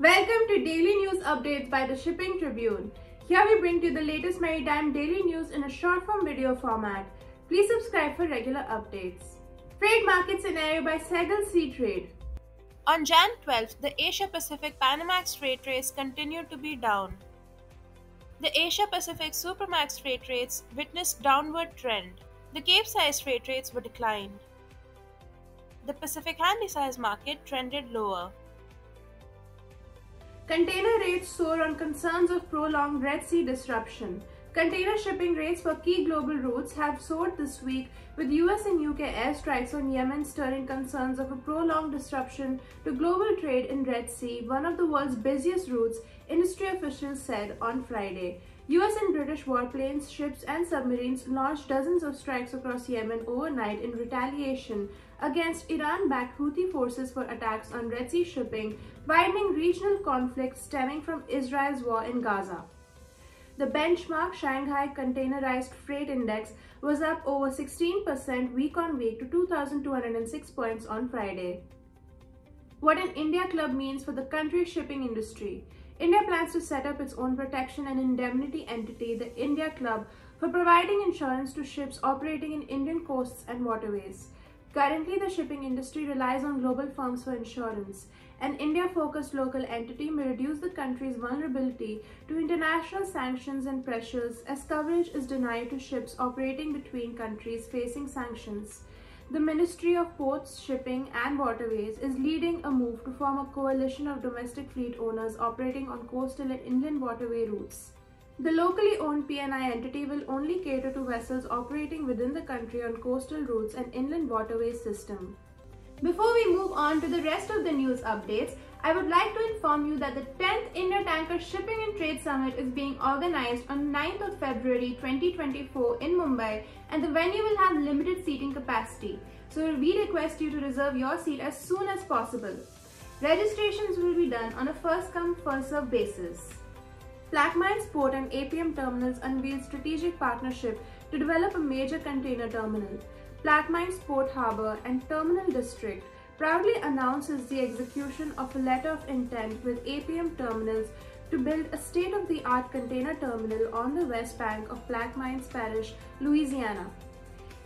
Welcome to Daily News Updates by the Shipping Tribune. Here we bring you the latest maritime daily news in a short form video format. Please subscribe for regular updates. Freight market scenario by Saigal Seatrade. On Jan 12th, the Asia Pacific Panamax freight rates continued to be down. The Asia Pacific Supermax freight rates witnessed downward trend. The Capesize freight rates were declined. The Pacific Handysize market trended lower. Container rates soar on concerns of prolonged Red Sea disruption. Container shipping rates for key global routes have soared this week, with US and UK airstrikes on Yemen stirring concerns of a prolonged disruption to global trade in Red Sea, one of the world's busiest routes, industry officials said on Friday. US and British warplanes, ships, and submarines launched dozens of strikes across Yemen overnight in retaliation against Iran backed Houthi forces for attacks on Red Sea shipping, widening regional conflict stemming from Israel's war in Gaza. The benchmark Shanghai Containerized Freight Index was up over 16% week on week to 2,206 points on Friday. What an India Club means for the country's shipping industry. India plans to set up its own protection and indemnity entity, the India Club, for providing insurance to ships operating in Indian coasts and waterways. Currently, the shipping industry relies on global firms for insurance. An India-focused local entity may reduce the country's vulnerability to international sanctions and pressures as coverage is denied to ships operating between countries facing sanctions. The Ministry of Ports, Shipping and Waterways is leading a move to form a coalition of domestic fleet owners operating on coastal and inland waterway routes. The locally owned P&I entity will only cater to vessels operating within the country on coastal routes and inland waterway system. Before we move on to the rest of the news updates, I would like to inform you that the 10th India Tanker Shipping and Trade Summit is being organized on 9th of February 2024 in Mumbai and the venue will have limited seating capacity. So we request you to reserve your seat as soon as possible. Registrations will be done on a first come first serve basis. Plaquemines Port and APM Terminals unveiled strategic partnership to develop a major container terminal. Plaquemines Port Harbour and Terminal District proudly announces the execution of a letter of intent with APM Terminals to build a state-of-the-art container terminal on the west bank of Plaquemines Parish, Louisiana.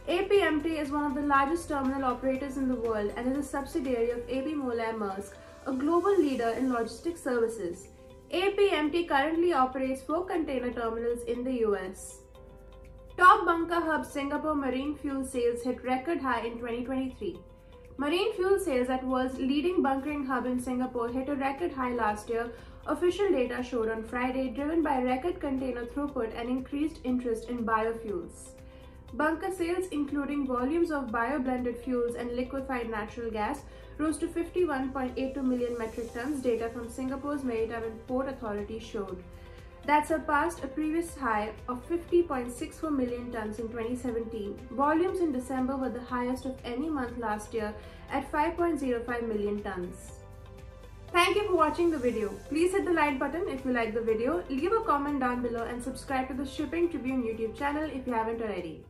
APMT is one of the largest terminal operators in the world and is a subsidiary of AP Moller Maersk, a global leader in logistics services. APMT currently operates four container terminals in the US. Top bunker hub Singapore marine fuel sales hit record high in 2023. Marine fuel sales at world's leading bunkering hub in Singapore hit a record high last year, official data showed on Friday, driven by record container throughput and increased interest in biofuels. Bunker sales, including volumes of bio-blended fuels and liquefied natural gas, rose to 51.82 million metric tons, data from Singapore's Maritime and Port Authority showed. That surpassed a previous high of 50.64 million tons in 2017. Volumes in December were the highest of any month last year at 5.05 million tons. Thank you for watching the video. Please hit the like button if you like the video, leave a comment down below and subscribe to the Shipping Tribune YouTube channel if you haven't already.